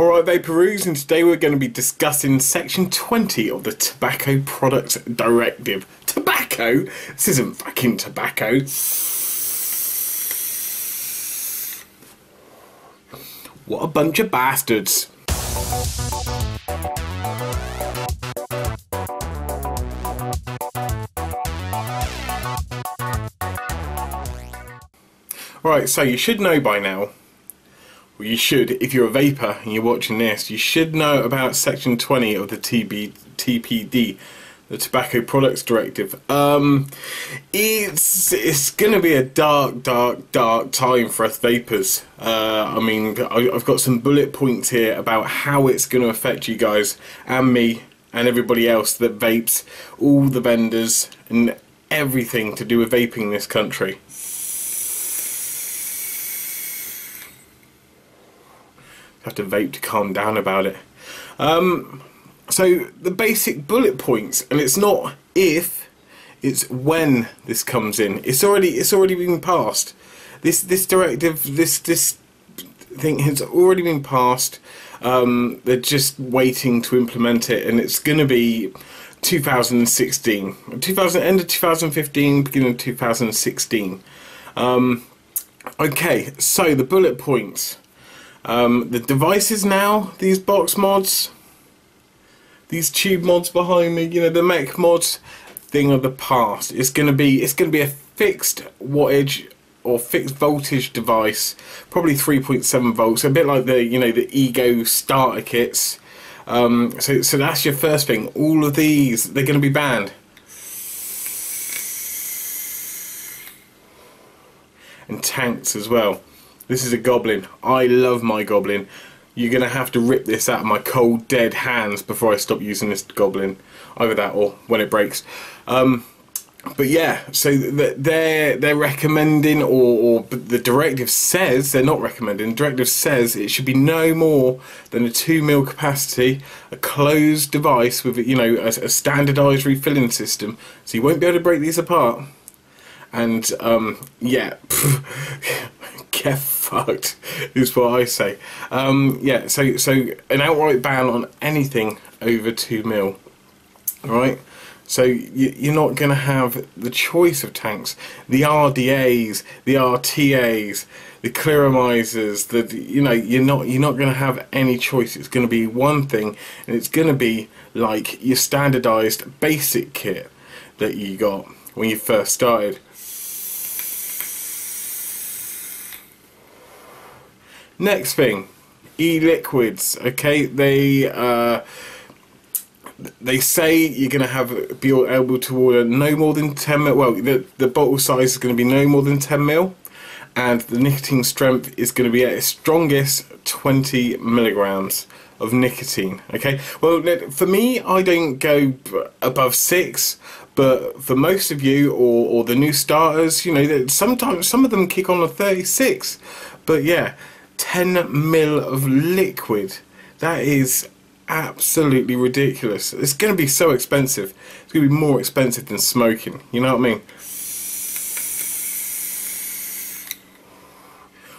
Alright Vaporews and today we're going to be discussing section 20 of the Tobacco Products Directive. Tobacco? This isn't fucking tobacco. What a bunch of bastards. Alright, so you should know by now well, you should, if you're a vapor and you're watching this, you should know about Section 20 of the TB, TPD, the Tobacco Products Directive. Um, it's it's going to be a dark, dark, dark time for us vapors. Uh, I mean, I've got some bullet points here about how it's going to affect you guys and me and everybody else that vapes, all the vendors and everything to do with vaping in this country. Have to vape to calm down about it. Um, so the basic bullet points, and it's not if, it's when this comes in. It's already it's already been passed. This this directive this this thing has already been passed. Um, they're just waiting to implement it, and it's going to be 2016, 2000 end of 2015, beginning of 2016. Um, okay, so the bullet points. Um, the devices now, these box mods, these tube mods behind me, you know, the mech mods, thing of the past. It's gonna be it's gonna be a fixed wattage or fixed voltage device, probably 3.7 volts, a bit like the you know the Ego starter kits. Um, so so that's your first thing. All of these they're gonna be banned. And tanks as well. This is a goblin. I love my goblin. You're going to have to rip this out of my cold, dead hands before I stop using this goblin. Either that or when it breaks. Um, but yeah, so they're they're recommending, or, or the directive says they're not recommending. The directive says it should be no more than a two mil capacity, a closed device with you know a, a standardised refilling system, so you won't be able to break these apart. And um, yeah, get fucked is what I say. Um, yeah, so so an outright ban on anything over two mil, right? So you, are not going to have the choice of tanks, the RDAs, the RTAs, the clearomizers. The you know you're not you're not going to have any choice. It's going to be one thing, and it's going to be like your standardized basic kit that you got when you first started. Next thing, e-liquids. Okay, they uh, they say you're going to have be able to order no more than 10 mil. Well, the the bottle size is going to be no more than 10 mil, and the nicotine strength is going to be at its strongest 20 milligrams of nicotine. Okay, well for me, I don't go above six. But for most of you, or, or the new starters, you know, sometimes some of them kick on a 36. But yeah, 10 mil of liquid. That is absolutely ridiculous. It's going to be so expensive. It's going to be more expensive than smoking. You know what I mean?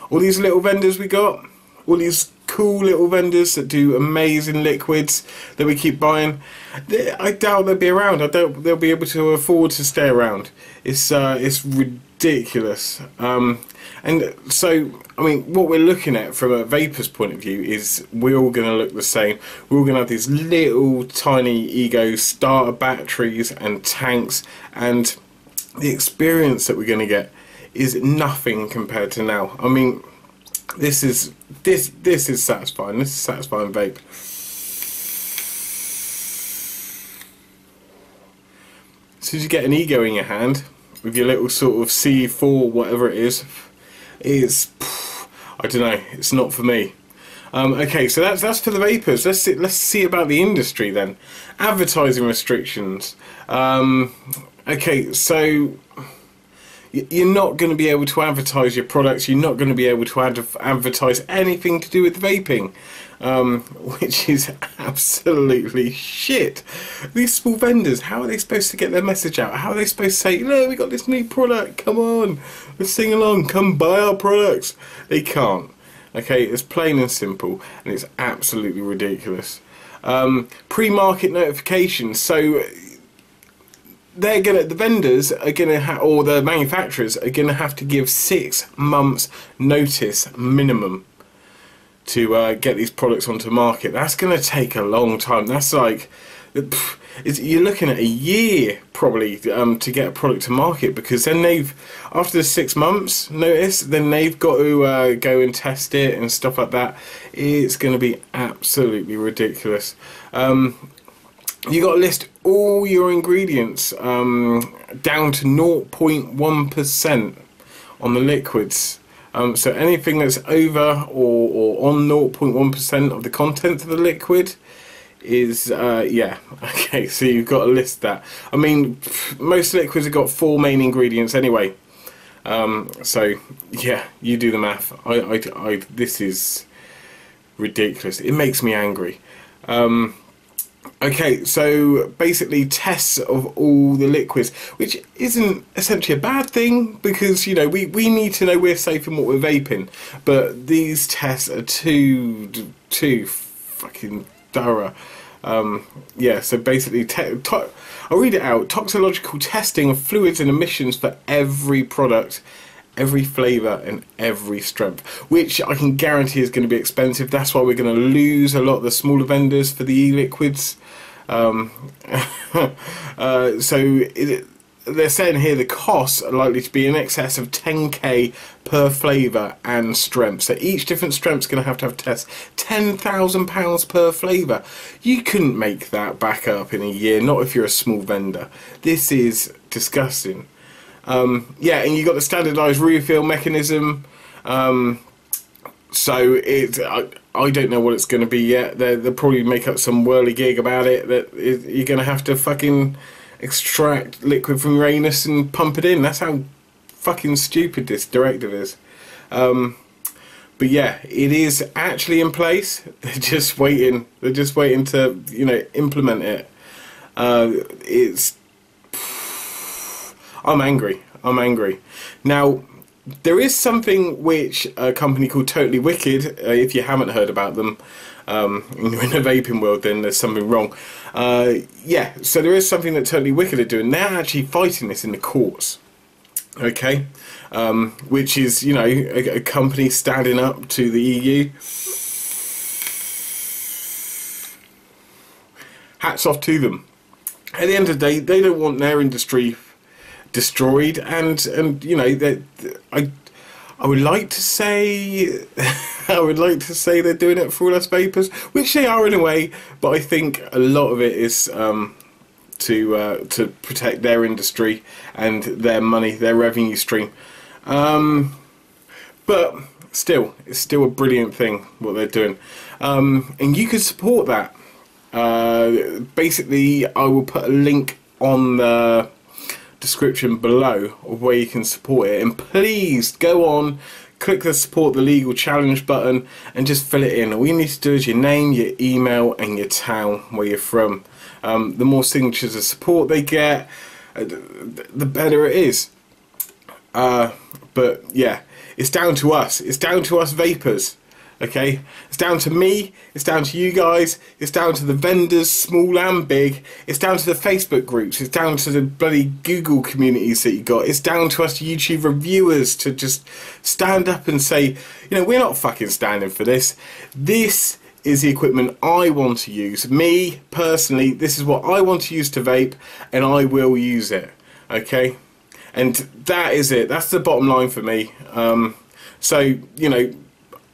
All these little vendors we got, all these cool little vendors that do amazing liquids that we keep buying. I doubt they'll be around. I doubt they'll be able to afford to stay around. It's uh, it's ridiculous. Um, and so, I mean, what we're looking at from a vapor's point of view is we're all going to look the same. We're all going to have these little tiny ego starter batteries and tanks, and the experience that we're going to get is nothing compared to now. I mean, this is this this is satisfying. This is satisfying vape. As soon as you get an ego in your hand with your little sort of C4 whatever it is, it's I don't know. It's not for me. Um, okay, so that's that's for the vapors. Let's see, let's see about the industry then. Advertising restrictions. Um, okay, so you're not going to be able to advertise your products. You're not going to be able to ad advertise anything to do with vaping, um, which is absolutely shit. These small vendors, how are they supposed to get their message out? How are they supposed to say, "No, we got this new product. Come on, let's sing along. Come buy our products." They can't. Okay, it's plain and simple, and it's absolutely ridiculous. Um, pre-market notifications. So they're gonna, the vendors are gonna, ha- or the manufacturers are gonna have to give six months notice minimum to uh, get these products onto market. That's gonna take a long time. That's like. you're looking at a year probably um, to get a product to market because then they've after the six months notice then they've got to uh, go and test it and stuff like that it's going to be absolutely ridiculous um, you got to list all your ingredients um, down to 0.1% on the liquids. Um, so anything that's over or, or on 0.1% of the content of the liquid is uh, yeah okay so you've got to list that. I mean most liquids have got four main ingredients anyway. Um, so yeah you do the math. I, I, I, this is ridiculous. It makes me angry. Um, okay so basically tests of all the liquids which isn't essentially a bad thing because you know we, we need to know we're safe in what we're vaping but these tests are too too fucking thorough. Um, yeah, so basically, I'll read it out. Toxicological testing of fluids and emissions for every product, every flavour, and every strength, which I can guarantee is going to be expensive. That's why we're going to lose a lot of the smaller vendors for the e-liquids. Um, uh, so it, they're saying here the costs are likely to be in excess of 10k per flavour and strength. So each different strength's going to have to have tests. £10,000 per flavour. You couldn't make that back up in a year, not if you're a small vendor. This is disgusting. Um, yeah, and you've got the standardised refill mechanism. Um, so it, I, I don't know what it's going to be yet. They're, they'll probably make up some whirly gig about it that it, you're going to have to fucking extract liquid from your anus and pump it in. That's how fucking stupid this directive is. Um, but yeah, it is actually in place. They're just waiting. They're just waiting to you know implement it. Uh, it's. I'm angry. I'm angry. Now, there is something which a company called Totally Wicked, uh, if you haven't heard about them, um, in the vaping world, then there's something wrong. Uh, yeah, so there is something that Totally Wicked are doing. They're actually fighting this in the courts. Okay, um, which is you know a, a company standing up to the EU. Hats off to them. At the end of the day, they don't want their industry destroyed, and and you know that I I would like to say I would like to say they're doing it for all us vapors, which they are in a way, but I think a lot of it is um, to uh, to protect their industry and their money, their revenue stream. Um, but still, it's still a brilliant thing what they're doing, um, and you can support that. Uh, basically, I will put a link on the description below of where you can support it, and please go on click the support the legal challenge button and just fill it in. All you need to do is your name, your email, and your town where you're from. Um, the more signatures of support they get, uh, the better it is. Uh, but yeah, it's down to us. It's down to us vapors. Okay, it's down to me, it's down to you guys, it's down to the vendors, small and big, it's down to the Facebook groups, it's down to the bloody Google communities that you got, it's down to us YouTube reviewers to just stand up and say, you know, we're not fucking standing for this. This is the equipment I want to use. Me, personally, this is what I want to use to vape, and I will use it. Okay? And that is it. That's the bottom line for me. Um, so, you know,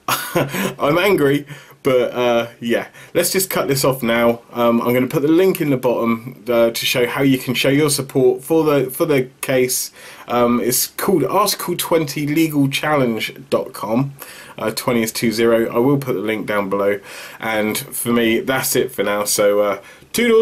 I'm angry, but uh, yeah, let's just cut this off now. Um, I'm going to put the link in the bottom uh, to show how you can show your support for the for the case. Um, it's called Article20legalchallenge.com. Uh, 20 is 20. I will put the link down below. And for me, that's it for now. So, uh, toodles.